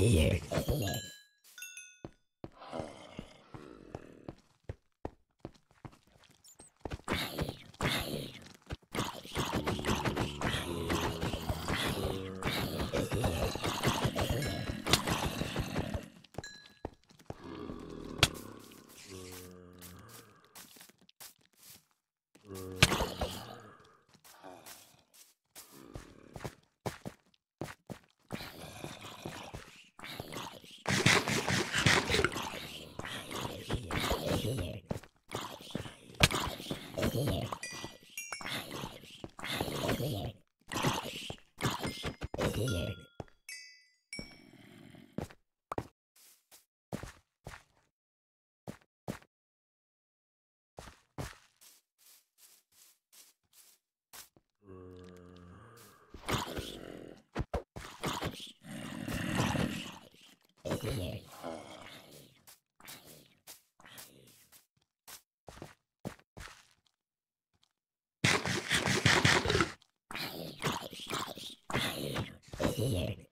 Yeah. Here. Here.